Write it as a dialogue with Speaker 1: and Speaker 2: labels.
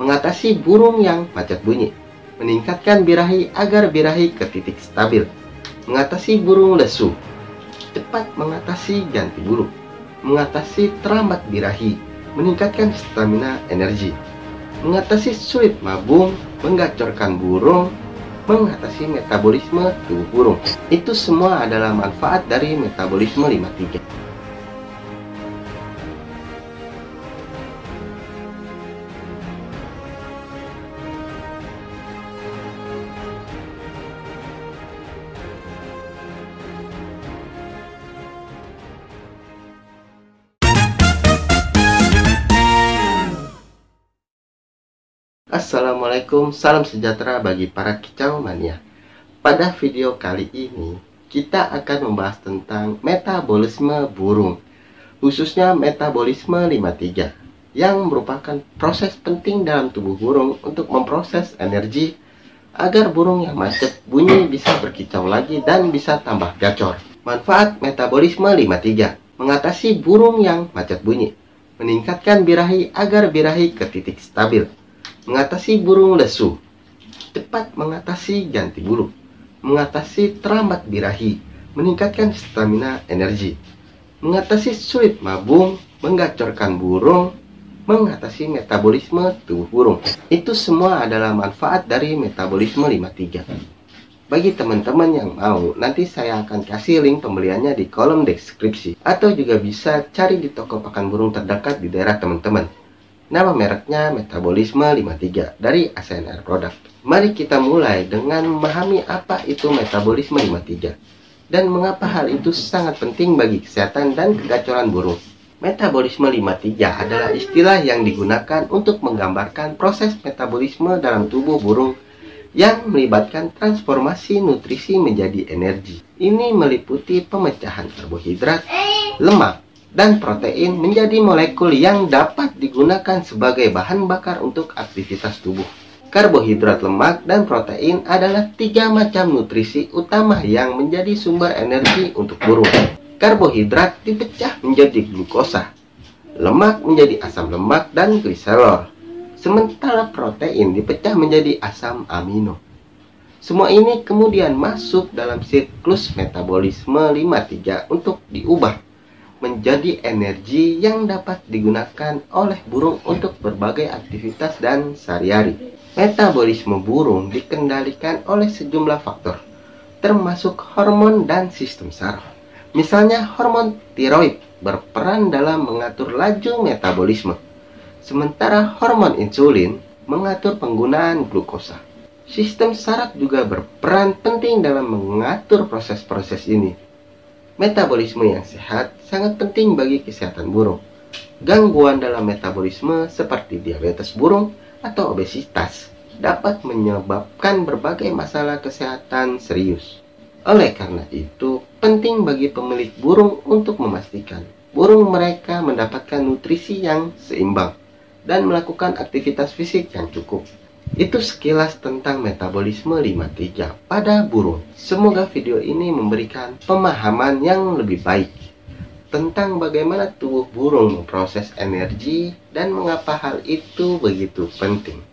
Speaker 1: mengatasi burung yang macet bunyi, meningkatkan birahi agar birahi ke titik stabil, mengatasi burung lesu, cepat mengatasi ganti burung, mengatasi terambat birahi, meningkatkan stamina energi, mengatasi sulit mabung, menggacorkan burung, mengatasi metabolisme tubuh burung. Itu semua adalah manfaat dari metabolisme 53. Assalamualaikum, salam sejahtera bagi para kicau mania. Pada video kali ini, kita akan membahas tentang metabolisme burung, khususnya metabolisme 53, yang merupakan proses penting dalam tubuh burung untuk memproses energi agar burung yang macet bunyi bisa berkicau lagi dan bisa tambah gacor. Manfaat metabolisme 53 mengatasi burung yang macet bunyi, meningkatkan birahi agar birahi ke titik stabil mengatasi burung lesu, cepat mengatasi ganti burung, mengatasi terambat birahi, meningkatkan stamina energi, mengatasi sulit mabung, menggacorkan burung, mengatasi metabolisme tubuh burung. Itu semua adalah manfaat dari metabolisme 53. Bagi teman-teman yang mau, nanti saya akan kasih link pembeliannya di kolom deskripsi. Atau juga bisa cari di toko pakan burung terdekat di daerah teman-teman. Nama mereknya Metabolisme 53 dari ASNR Product. Mari kita mulai dengan memahami apa itu Metabolisme 53 dan mengapa hal itu sangat penting bagi kesehatan dan kegacoran burung. Metabolisme 53 adalah istilah yang digunakan untuk menggambarkan proses metabolisme dalam tubuh burung yang melibatkan transformasi nutrisi menjadi energi. Ini meliputi pemecahan karbohidrat, lemak, dan protein menjadi molekul yang dapat digunakan sebagai bahan bakar untuk aktivitas tubuh. Karbohidrat, lemak, dan protein adalah tiga macam nutrisi utama yang menjadi sumber energi untuk burung. Karbohidrat dipecah menjadi glukosa, lemak menjadi asam lemak dan gliserol, sementara protein dipecah menjadi asam amino. Semua ini kemudian masuk dalam siklus metabolisme 53 untuk diubah menjadi energi yang dapat digunakan oleh burung untuk berbagai aktivitas dan sehari-hari. Metabolisme burung dikendalikan oleh sejumlah faktor, termasuk hormon dan sistem saraf. Misalnya hormon tiroid berperan dalam mengatur laju metabolisme, sementara hormon insulin mengatur penggunaan glukosa. Sistem saraf juga berperan penting dalam mengatur proses-proses ini Metabolisme yang sehat sangat penting bagi kesehatan burung. Gangguan dalam metabolisme seperti diabetes burung atau obesitas dapat menyebabkan berbagai masalah kesehatan serius. Oleh karena itu, penting bagi pemilik burung untuk memastikan burung mereka mendapatkan nutrisi yang seimbang dan melakukan aktivitas fisik yang cukup. Itu sekilas tentang metabolisme 53 pada burung. Semoga video ini memberikan pemahaman yang lebih baik tentang bagaimana tubuh burung memproses energi dan mengapa hal itu begitu penting.